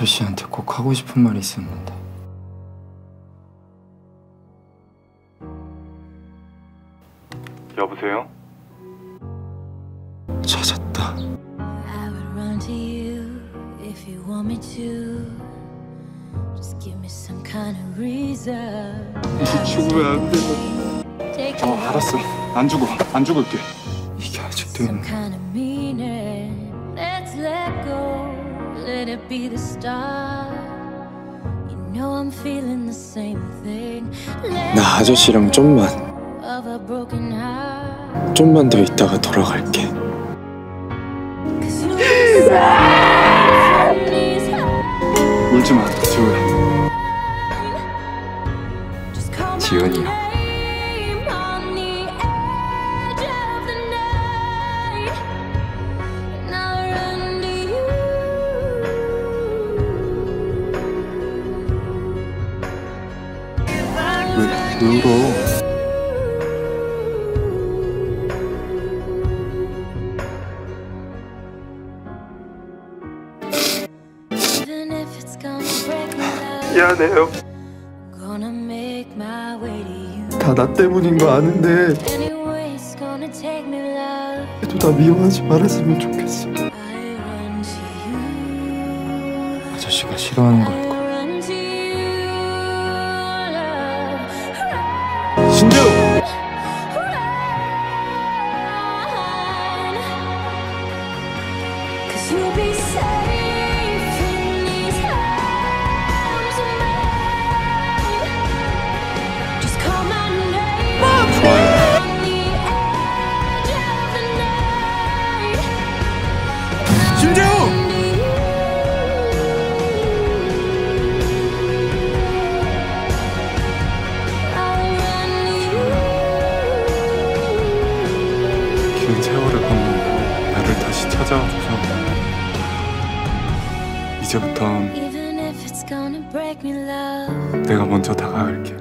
아저씨한테 꼭 하고 싶은 말이 있었는데 여보세요? 찾았다 reason. 죽으면 안 돼. 어 알았어 안 죽어 안 죽을게 이게 아직도 있네 let it be the start. You know I'm feeling the same thing. Let 나 아저씨랑 좀만 of a broken heart. 좀만 더 있다가 돌아갈게. 울지마 Just call my 지은이야. 왜, 왜 울어 미안해요. 다 나 때문인 거 아는데. 그래도 나 미워하지 말았으면 좋겠어. 아저씨가 싫어하는 거 긴 세월을 건너고 나를 다시 찾아와줘서 이제부턴 love. 내가 먼저 다가갈게